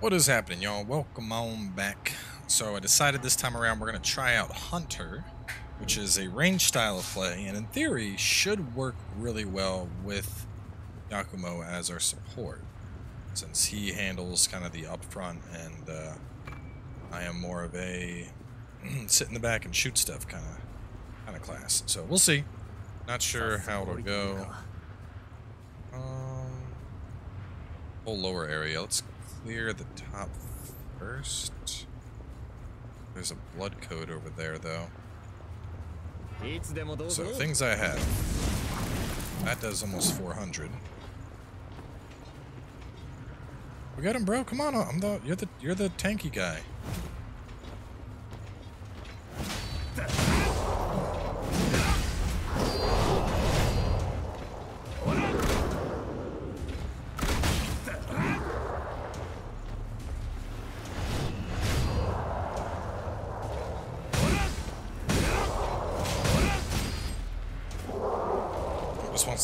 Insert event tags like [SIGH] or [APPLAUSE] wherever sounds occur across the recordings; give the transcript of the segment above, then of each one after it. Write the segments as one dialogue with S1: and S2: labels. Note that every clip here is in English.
S1: What is happening, y'all? Welcome on back. So I decided this time around we're going to try out Hunter, which is a range style of play, and in theory should work really well with Yakumo as our support, since he handles kind of the upfront and uh, I am more of a [CLEARS THROAT] sit in the back and shoot stuff kind of kind of class. So we'll see. Not sure how it'll go. Um, whole lower area. Let's clear the top first. There's a blood code over there, though. So things I have. That does almost 400. We got him, bro. Come on, I'm the you're the you're the tanky guy.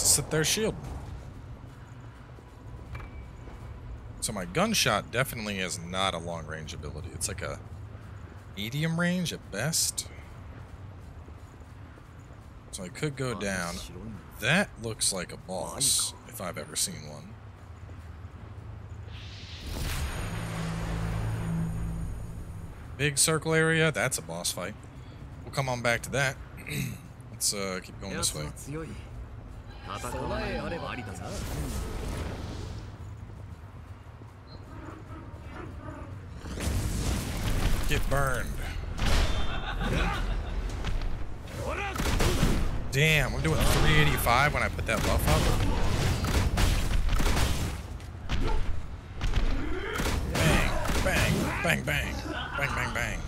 S1: To sit there shield. So my gunshot definitely is not a long range ability. It's like a medium range at best. So I could go down. That looks like a boss, if I've ever seen one. Big circle area, that's a boss fight. We'll come on back to that. [CLEARS THROAT] Let's uh, keep going this way. Get burned. Damn, I'm doing 385 when I put that buff up. Bang, bang, bang, bang, bang, bang, bang.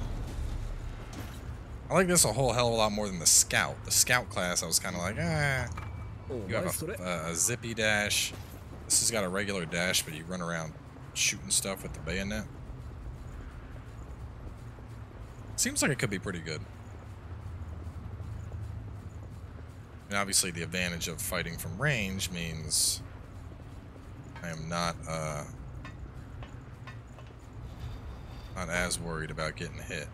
S1: I like this a whole hell of a lot more than the scout. The scout class, I was kind of like, ah. You have a, uh, a, zippy dash. This has got a regular dash, but you run around shooting stuff with the bayonet. Seems like it could be pretty good. And obviously the advantage of fighting from range means I am not uh, not as worried about getting hit.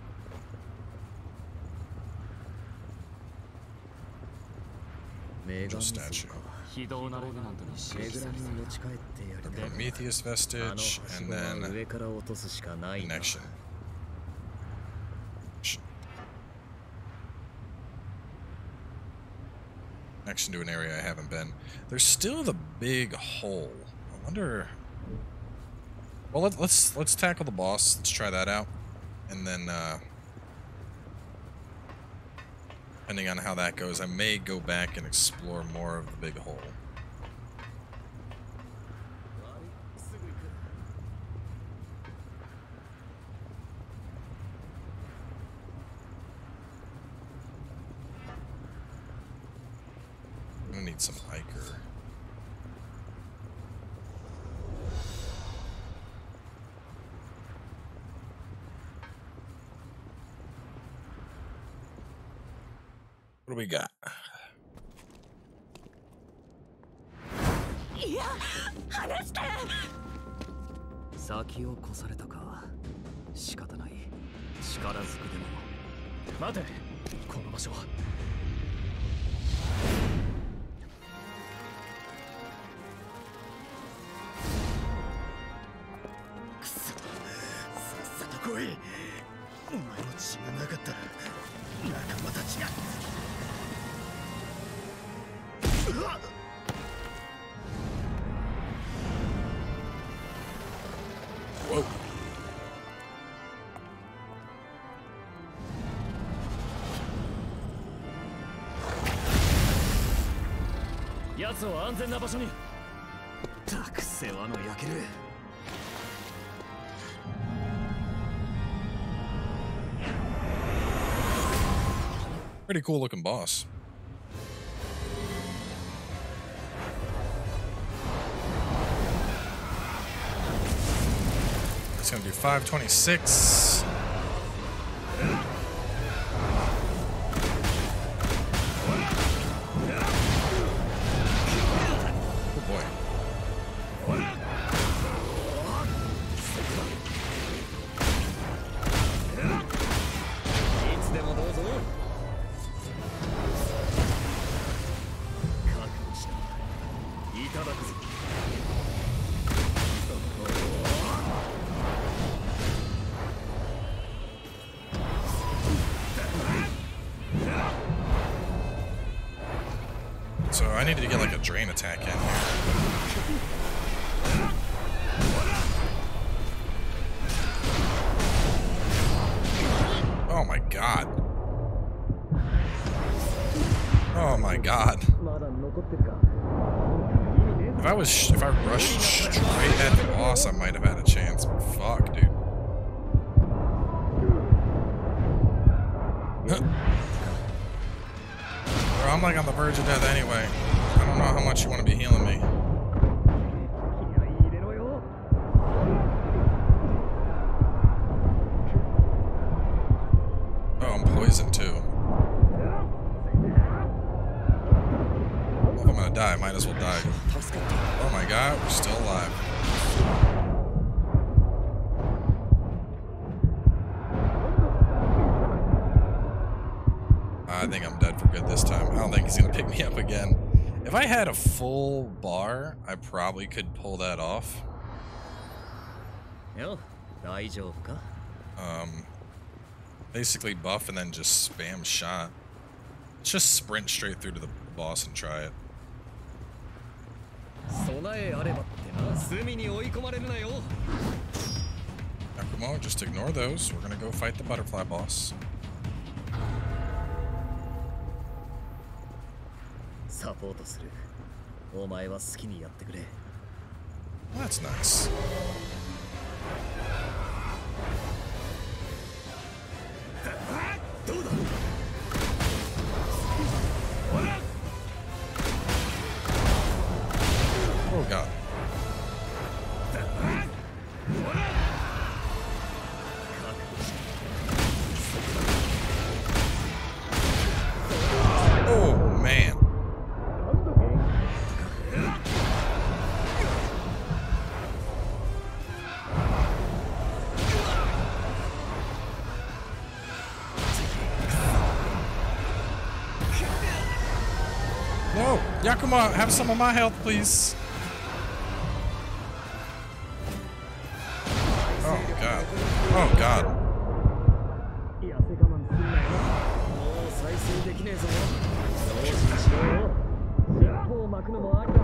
S1: Statue. The Prometheus vestige, and then connection. Connection to an area I haven't been. There's still the big hole. I wonder. Well, let, let's let's tackle the boss. Let's try that out, and then. Uh, depending on how that goes, I may go back and explore more of the big hole. What do we got? いや離して先を越されたか。仕方ない。力ずくでも。待て。この場所。は Pretty cool looking boss. It's gonna do 526. Needed to get like a drain attack in here. Oh my god. Oh my god. If I was if I rushed straight at the boss, I might have had a chance. Fuck, dude. I'm like on the verge of death anyway. I don't know how much you want to be healing me. Oh, I'm poisoned too. Well, if I'm gonna die, I might as well die. Oh my god, we're still alive. he's gonna pick me up again. If I had a full bar, I probably could pull that off. Um, basically buff and then just spam shot. Just sprint straight through to the boss and try it.
S2: Come
S1: on, just ignore those. We're gonna go fight the butterfly boss.
S2: サポートするお前は好きにやってくれ
S1: That's nice. Yakumo, uh, have some of my health, please. Oh god. Oh god. Oh,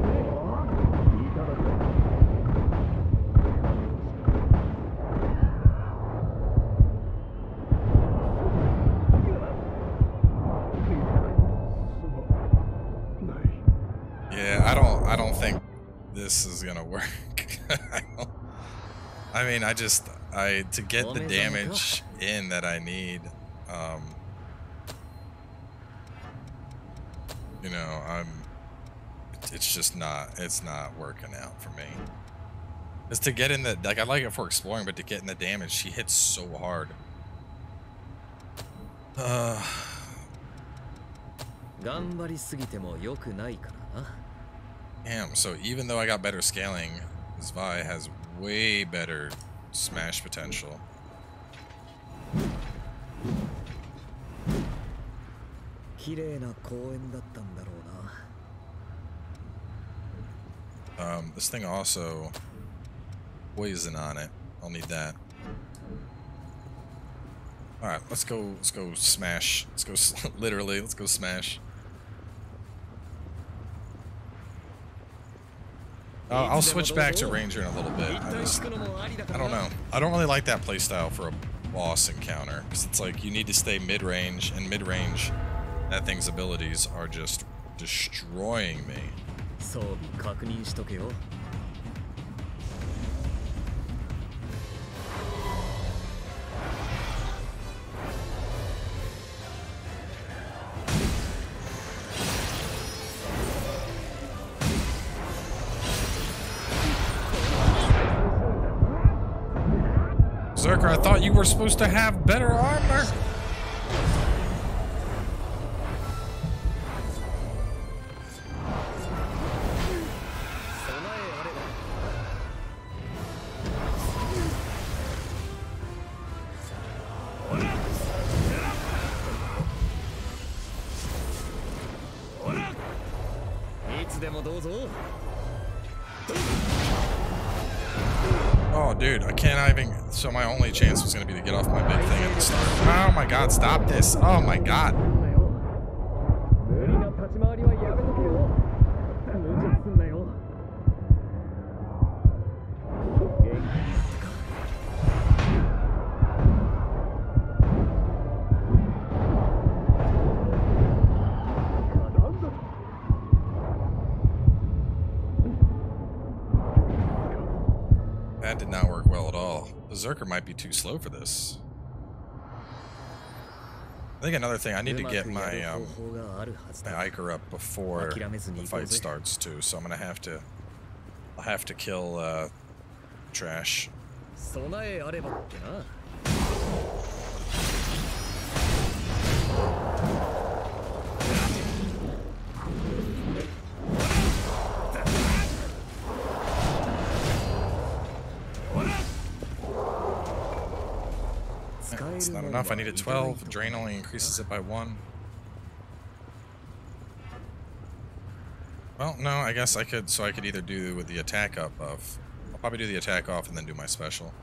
S1: this is gonna work. I, [LAUGHS] don't- I mean I just I to get the damage in that I need, um you know, I'm it's just not it's not working out for me. Is to get in the like I like it for exploring, but to get in the damage, she hits so hard. [SIGHS] Uh
S2: 頑張りすぎても良くないからな
S1: Damn, so even though I got better scaling, this has way better smash potential. Um, this thing also poison on it. I'll need that. All right, let's go. Let's go smash. Let's go. [LAUGHS] Literally, let's go smash. I'll switch back to Ranger in a little bit. I, just, I don't know. I don't really like that playstyle for a boss encounter. Because it's like, you need to stay mid-range, and mid-range, that thing's abilities are just destroying me. Berserker, I thought you were supposed to have better armor. stop this. Oh my god. That did not work well at all. Berserker might be too slow for this. I think another thing, I need to get my, um, my Ichor up before the fight starts too, so I'm gonna have to, I'll have to kill, uh, Trash.
S2: 備えあればってな。
S1: It's I need I needed 12. Drain only increases it by 1. Well, no, I guess I could, so I could either do with the attack up of, I'll probably do the attack off and then do my special.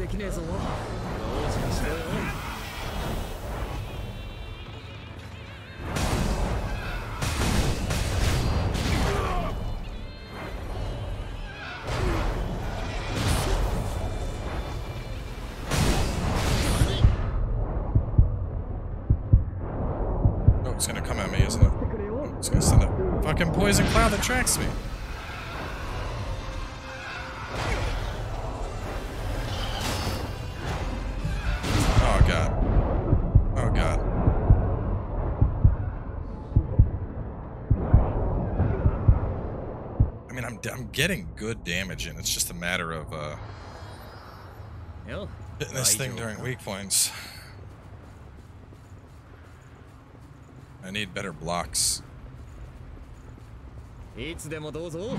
S2: できねえぞ用心しろよ
S1: Oh, it's gonna come at me, isn't it? It's gonna send a fucking poison cloud that tracks me. getting good damage in. It's just a matter of uh,
S2: よ
S1: hitting this thing
S2: 大丈夫
S1: during
S2: か
S1: weak points. I need better blocks.
S2: いつでもどうぞ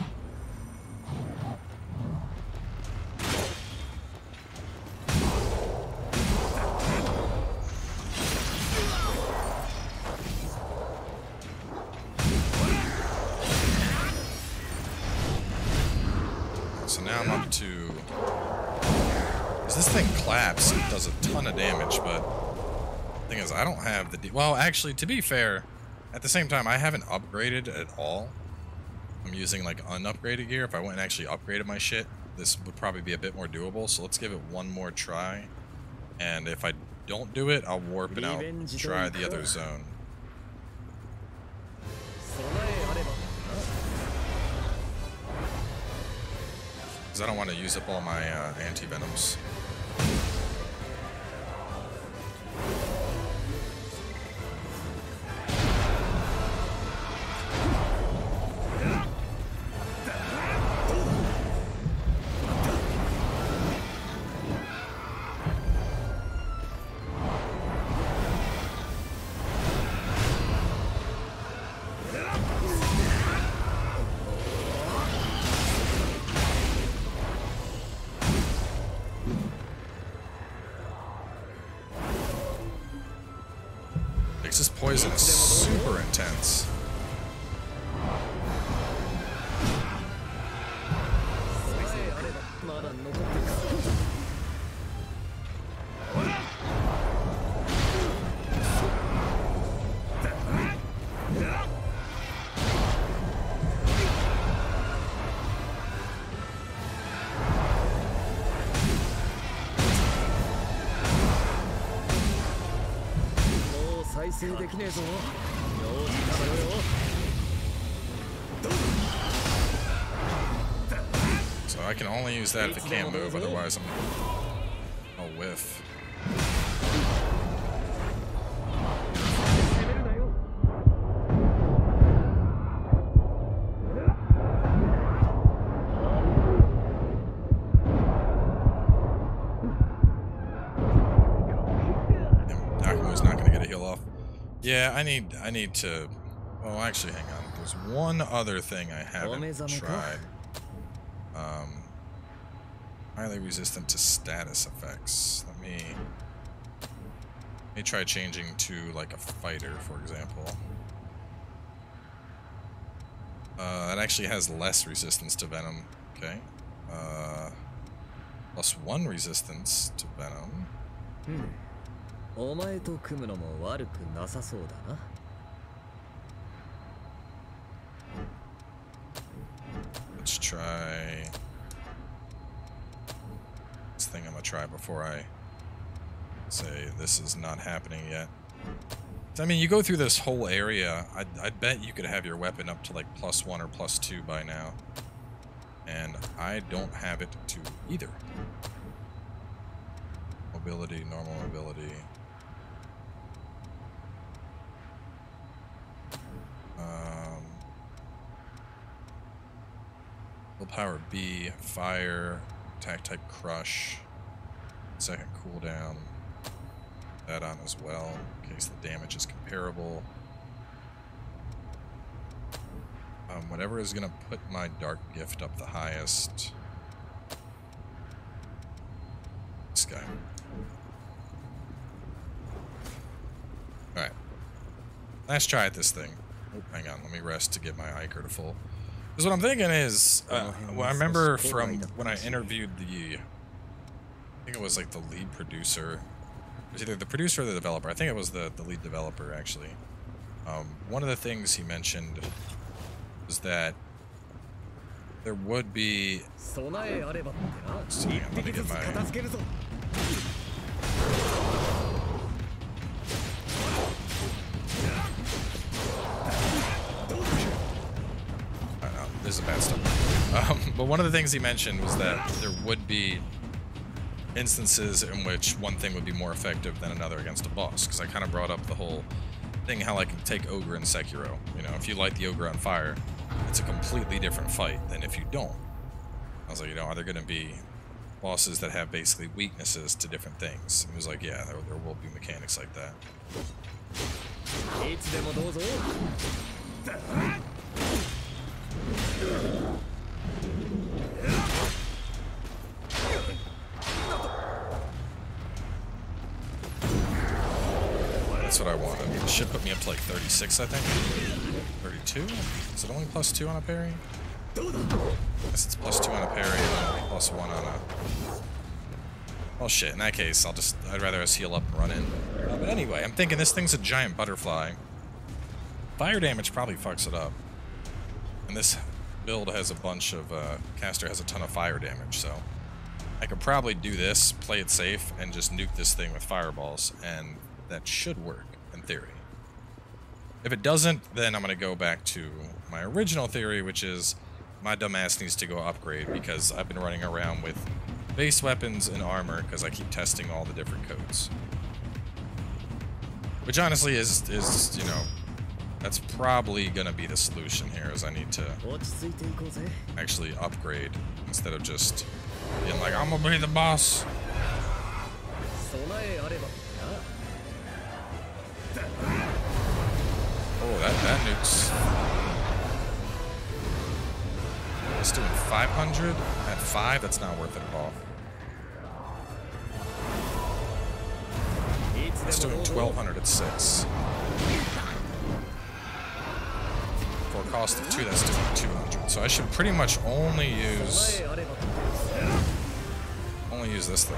S1: I don't have the... Well, actually, to be fair, at the same time, I haven't upgraded at all. I'm using, like, unupgraded gear. If I went and actually upgraded my shit, this would probably be a bit more doable. So let's give it one more try. And if I don't do it, I'll warp it out
S2: and
S1: try the other zone. Because I don't want to use up all my uh, anti-venoms. Is super intense.
S2: もう再生できねえぞ用心しろよ
S1: So I can only use that if it can't move, otherwise I'm I'll whiff. Yeah, I need I need to well actually hang on. There's one other thing I haven't tried. Um, highly resistant to status effects. Let me let me try changing to like a fighter, for example. Uh, it actually has less resistance to venom. Okay. Uh, plus one resistance to venom.
S2: お前と組むのも悪くなさそうだな
S1: Let's try this thing. I'm gonna try before I say this is not happening yet. I mean, you go through this whole area. I I bet you could have your weapon up to like plus one or plus two by now, and I don't have it to either. Mobility, normal mobility. Um, Willpower B, fire, attack type crush, second cooldown. That on as well, in case the damage is comparable. Um, whatever is going to put my dark gift up the highest. This guy. Alright. Last try at this thing. Oh, hang on, let me rest to get my Ichor to full. Because what I'm thinking is, uh, well, I remember from when I interviewed the, I think it was like the lead producer, it was either the producer or the developer. I think it was the, the lead developer, actually. Um, one of the things he mentioned was that there would be...
S2: Sorry, I'm to
S1: get my... bad. Um, [LAUGHS] but one of the things he mentioned was that there would be instances in which one thing would be more effective than another against a boss, because I kind of brought up the whole thing how I can take Ogre and Sekiro. You know, if you light the Ogre on fire, it's a completely different fight than if you don't. I was like, you know, are there going to be bosses that have basically weaknesses to different things? And he was like, yeah, there, there will be mechanics like that. That's what I wanted. It should put me up to like 36, I think. 32? Is it only plus 2 on a parry? I guess it's plus 2 on a parry and plus 1 on a... Well, shit, in that case, I'll just... I'd rather us heal up and run in. Uh, but anyway, I'm thinking this thing's a giant butterfly. Fire damage probably fucks it up. And this build has a bunch of... Uh, caster has a ton of fire damage, so... I could probably do this, play it safe, and just nuke this thing with fireballs, and that should work, in theory. If it doesn't, then I'm going to go back to my original theory, which is my dumbass needs to go upgrade because I've been running around with base weapons and armor because I keep testing all the different codes. Which honestly is, is you know, that's probably going to be the solution here, is I need to actually upgrade instead of just being like, I'm going to be the boss. Oh, that, that nukes. It's doing 500? At 5, that's not worth it at all. It's doing 1200 at 6 cost of 2, that's 200. So I should pretty much only use... Only use this thing.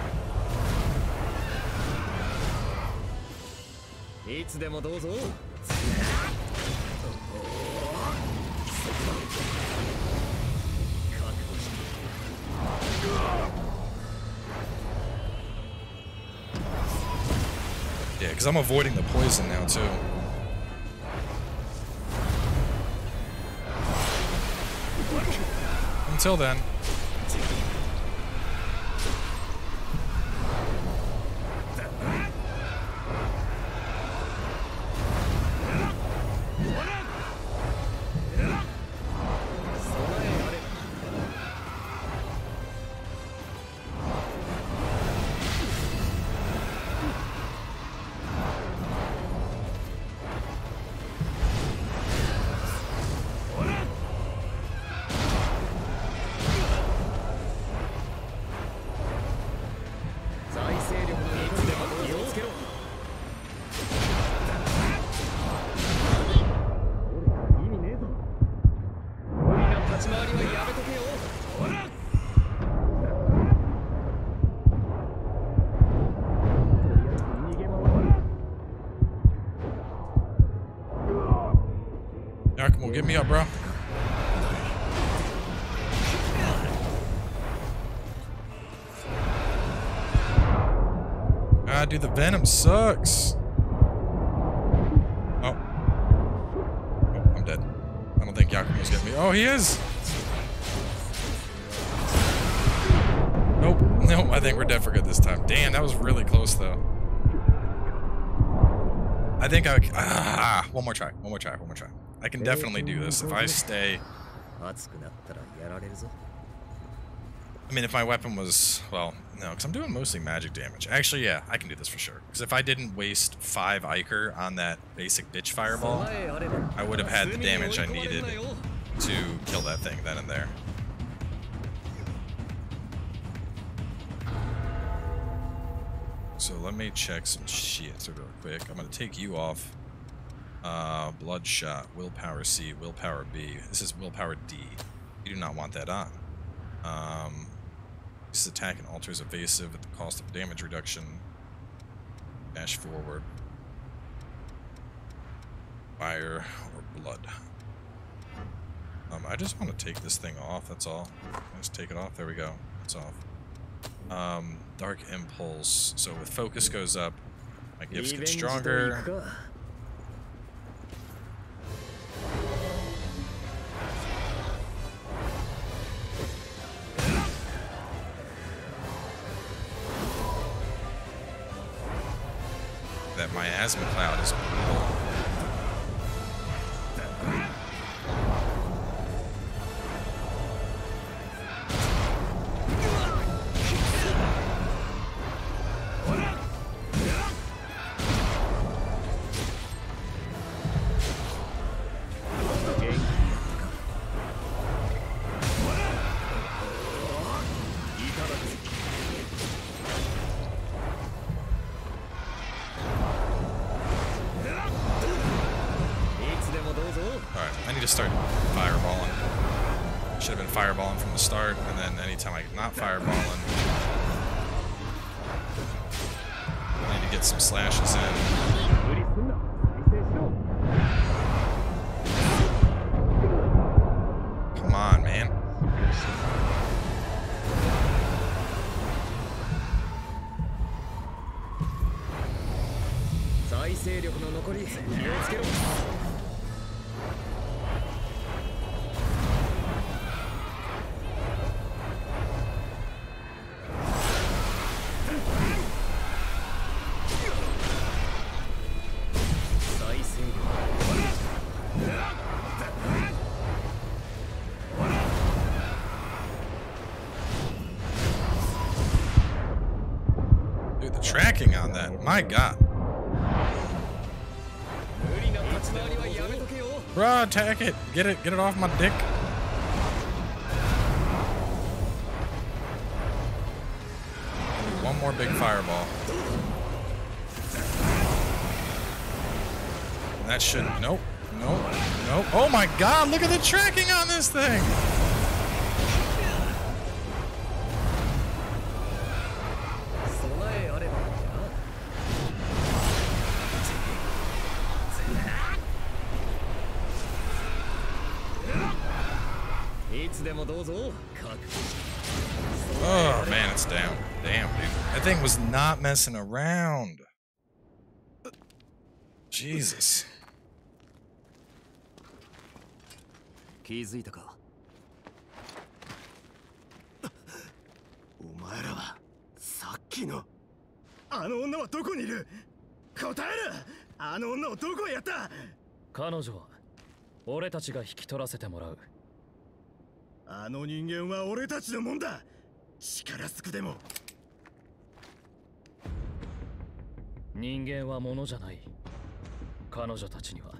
S1: Yeah, because I'm avoiding the poison now, too. Until then. Get me up, bro. Ah, dude, the venom sucks. Oh. Oh, I'm dead. I don't think Yakumo's getting me. Oh, he is! Nope. [LAUGHS] Nope, I think we're dead for good this time. Damn, that was really close, though. I think I... Ah, one more try. One more try. One more try. I can definitely do this if I stay... I mean, if my weapon was... Well, no, because I'm doing mostly magic damage. Actually, yeah, I can do this for sure. Because if I didn't waste 5 Ichor on that basic bitch fireball, I would have had the damage I needed to kill that thing then and there. So let me check some shit real quick. I'm going to take you off. Uh, Bloodshot, Willpower C, Willpower B. This is Willpower D. You do not want that on. Um, this attack and alters evasive at the cost of damage reduction. Dash forward. Fire or blood. Um, I just want to take this thing off, that's all. Let's take it off. There we go. It's off. Um, Dark Impulse. So with focus goes up, my gifts get stronger.
S2: か
S1: That miasma cloud is
S2: 力の残り気をつけろ 再生力
S1: Dude, the tracking on that, my god. Bruh, attack it! Get it, get it off my dick. One more big fireball. That should, nope, nope, nope. Oh my god, look at the tracking on this thing! Messing around. Jesus.
S2: 気づいたか？
S3: お前らはさっきのあの女はどこにいる？答える！あの女をどこへやった？
S4: 彼女は俺たちが引き取らせてもらう。
S3: あの人間は俺たちのもんだ！力ずくでも
S4: 人間は物じゃない。彼女たちには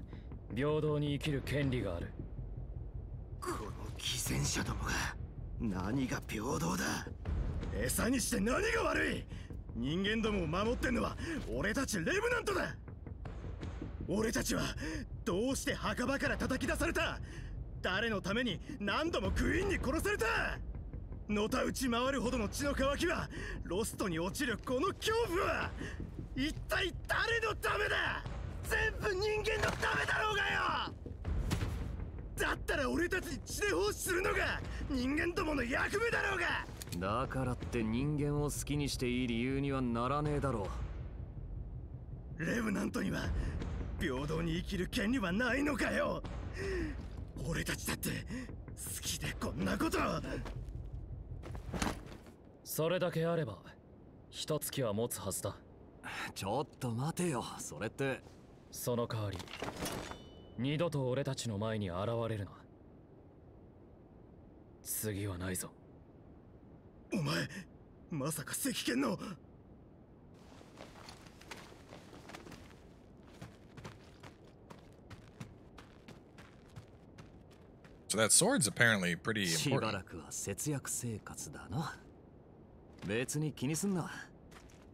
S4: 平等に生きる権利がある。
S3: この偽善者どもが何が平等だ。餌にして何が悪い。人間どもを守ってんのは俺たちレブナントだ。俺たちはどうして墓場から叩き出された。誰のために何度もクイーンに殺された。のたうち回るほどの血の渇きはロストに落ちるこの恐怖は。一体誰のためだ？全部人間のためだろうがよ！だったら俺たちに血で奉仕するのが人間どもの役目だろうが！
S4: だからって人間を好きにしていい理由にはならねえだろ
S3: レブナントには平等に生きる権利はないのかよ！俺たちだって好きでこんなこと
S4: それだけあれば一月は持つはずだ
S5: ちょっと待てよそれって。
S4: その代わり二度と俺たちの前に現れるな。次はないぞ。
S3: お前まさか赤剣の。
S1: So that sword's apparently pretty
S5: しば.らくは節約生活だな。別に気にすんな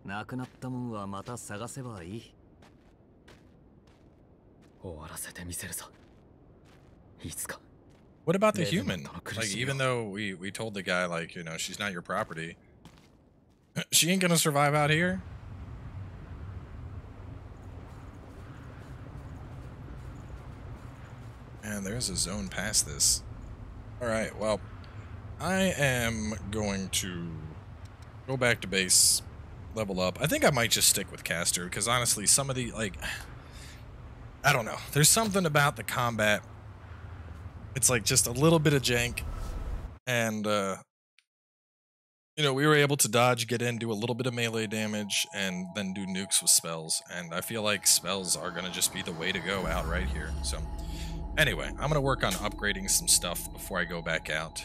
S5: なくなったもんはまた探せばいい
S4: 終わらせてみせるさいつか
S1: What about the
S4: Level
S1: human?
S4: との苦
S1: Like,
S4: しみを。
S1: even though we, we told the guy, like, you know, she's not your property, [LAUGHS] she ain't gonna survive out here? And there's a zone past this. Alright, well, I am going to go back to base, level up. I think I might just stick with Caster, because honestly, some of the, like, [SIGHS] I don't know. There's something about the combat. It's like just a little bit of jank. And uh you know we were able to dodge get in do a little bit of melee damage and then do nukes with spells. And i feel like spells are to just be the way to go out right here. So anyway i'm to work on upgrading some stuff before i go back out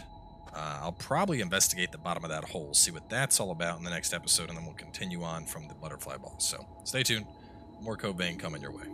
S1: uh, i'll probably investigate the bottom of that hole see what that's all about in the next episode and then we'll continue on from the butterfly ball. So stay tuned. More code coming your way